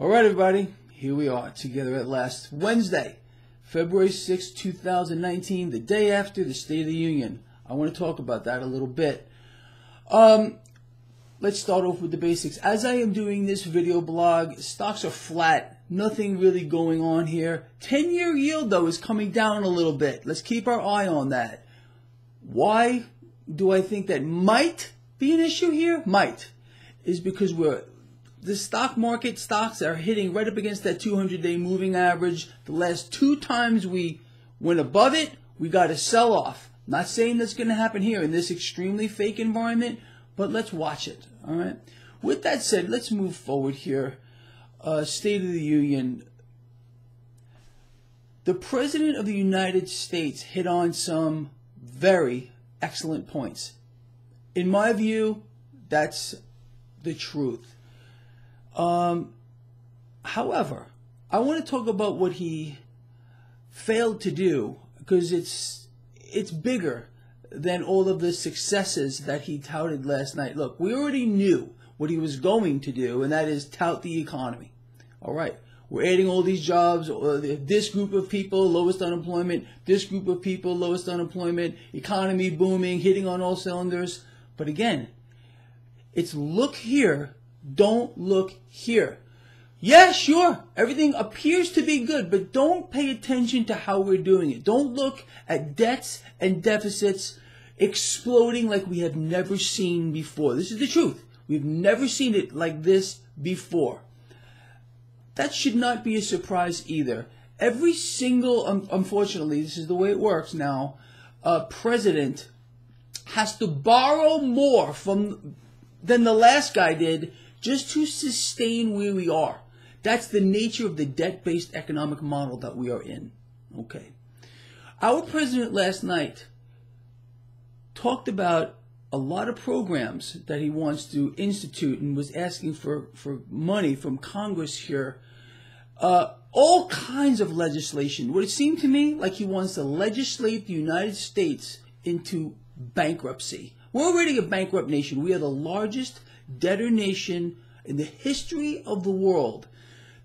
All right, everybody, here we are together at last. Wednesday, February 6, 2019, the day after the State of the Union. I want to talk about that a little bit. Um, let's start off with the basics. As I am doing this video blog, stocks are flat. Nothing really going on here. 10 year yield, though, is coming down a little bit. Let's keep our eye on that. Why do I think that might be an issue here? Might. Is because we're the stock market stocks are hitting right up against that 200 day moving average. The last two times we went above it, we got a sell off. Not saying that's going to happen here in this extremely fake environment, but let's watch it. All right. With that said, let's move forward here. Uh, State of the Union. The President of the United States hit on some very excellent points. In my view, that's the truth. Um, however, I want to talk about what he failed to do because it's it's bigger than all of the successes that he touted last night. Look, we already knew what he was going to do, and that is tout the economy. All right, we're adding all these jobs. Uh, this group of people, lowest unemployment. This group of people, lowest unemployment. Economy booming, hitting on all cylinders. But again, it's look here don't look here. Yeah, sure, everything appears to be good, but don't pay attention to how we're doing it. Don't look at debts and deficits exploding like we have never seen before. This is the truth. We've never seen it like this before. That should not be a surprise either. Every single, unfortunately, this is the way it works now, uh, president has to borrow more from than the last guy did just to sustain where we are. That's the nature of the debt based economic model that we are in. Okay. Our president last night talked about a lot of programs that he wants to institute and was asking for, for money from Congress here. Uh, all kinds of legislation. What it seemed to me like he wants to legislate the United States into bankruptcy. We're already a bankrupt nation. We are the largest debtor nation in the history of the world.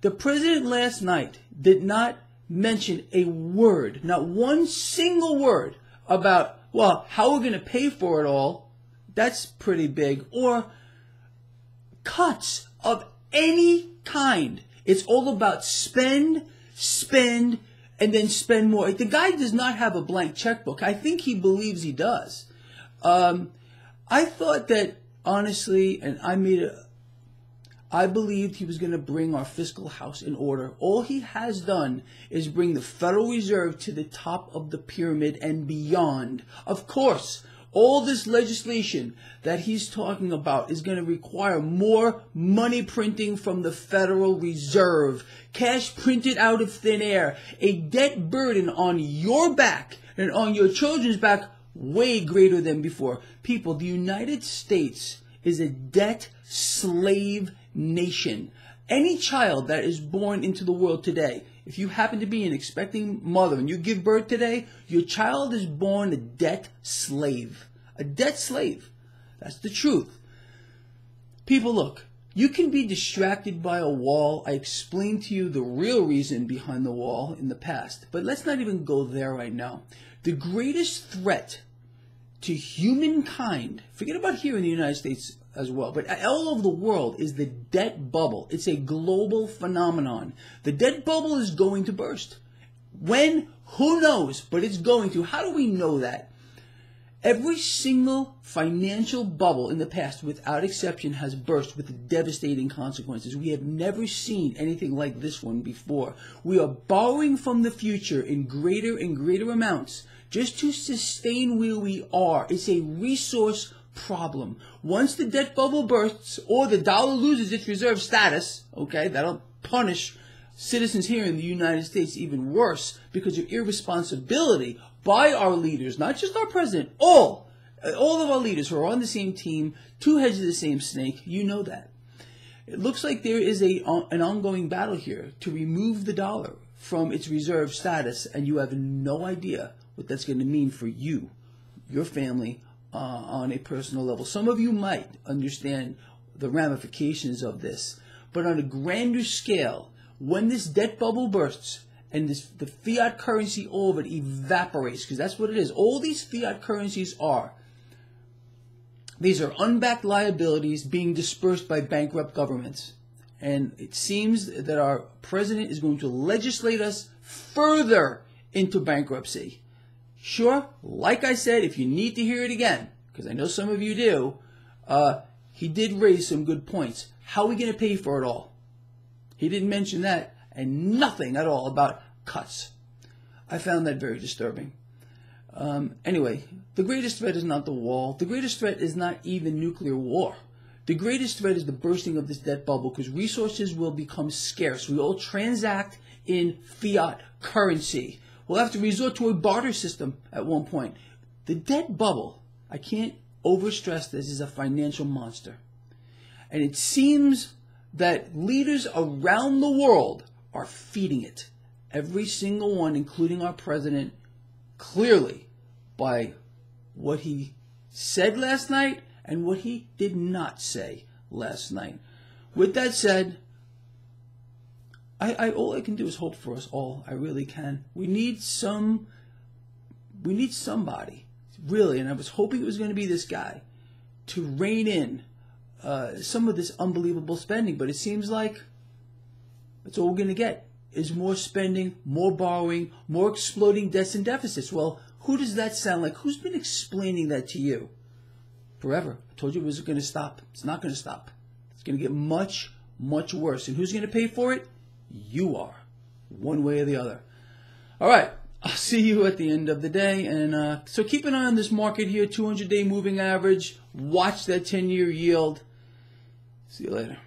The president last night did not mention a word, not one single word about, well, how we're going to pay for it all. That's pretty big. Or cuts of any kind. It's all about spend, spend, and then spend more. The guy does not have a blank checkbook. I think he believes he does. Um, I thought that honestly, and I made a, I believed he was going to bring our fiscal house in order. All he has done is bring the Federal Reserve to the top of the pyramid and beyond. Of course, all this legislation that he's talking about is going to require more money printing from the Federal Reserve. Cash printed out of thin air. A debt burden on your back and on your children's back way greater than before. People, the United States is a debt slave nation. Any child that is born into the world today, if you happen to be an expecting mother and you give birth today, your child is born a debt slave. A debt slave. That's the truth. People, look, you can be distracted by a wall. I explained to you the real reason behind the wall in the past, but let's not even go there right now. The greatest threat to humankind, forget about here in the United States as well, but all over the world is the debt bubble. It's a global phenomenon. The debt bubble is going to burst. When? Who knows? But it's going to. How do we know that? Every single financial bubble in the past, without exception, has burst with devastating consequences. We have never seen anything like this one before. We are borrowing from the future in greater and greater amounts just to sustain where we are. It's a resource problem. Once the debt bubble bursts or the dollar loses its reserve status, okay, that'll punish citizens here in the United States even worse because of irresponsibility by our leaders, not just our president, all, all of our leaders who are on the same team, two heads of the same snake, you know that. It looks like there is a, an ongoing battle here to remove the dollar from its reserve status, and you have no idea what that's going to mean for you, your family, uh, on a personal level. Some of you might understand the ramifications of this, But on a grander scale, when this debt bubble bursts and this, the fiat currency, all of it evaporates, because that's what it is. All these fiat currencies are. These are unbacked liabilities being dispersed by bankrupt governments. And it seems that our president is going to legislate us further into bankruptcy. Sure, like I said, if you need to hear it again, because I know some of you do, uh, he did raise some good points. How are we going to pay for it all? He didn't mention that, and nothing at all about cuts. I found that very disturbing. Um, anyway, the greatest threat is not the wall. The greatest threat is not even nuclear war. The greatest threat is the bursting of this debt bubble because resources will become scarce. We all transact in fiat currency. We'll have to resort to a barter system at one point. The debt bubble, I can't overstress this, is a financial monster. And it seems that leaders around the world are feeding it. Every single one, including our president, clearly by what he said last night and what he did not say last night. With that said, I, I all I can do is hope for us all. I really can. We need some. We need somebody really, and I was hoping it was going to be this guy to rein in uh, some of this unbelievable spending. But it seems like that's all we're going to get is more spending, more borrowing, more exploding debts and deficits. Well, who does that sound like? Who's been explaining that to you? Forever. I told you it was going to stop. It's not going to stop. It's going to get much, much worse. And who's going to pay for it? You are, one way or the other. All right. I'll see you at the end of the day. And uh, so keep an eye on this market here 200 day moving average. Watch that 10 year yield. See you later.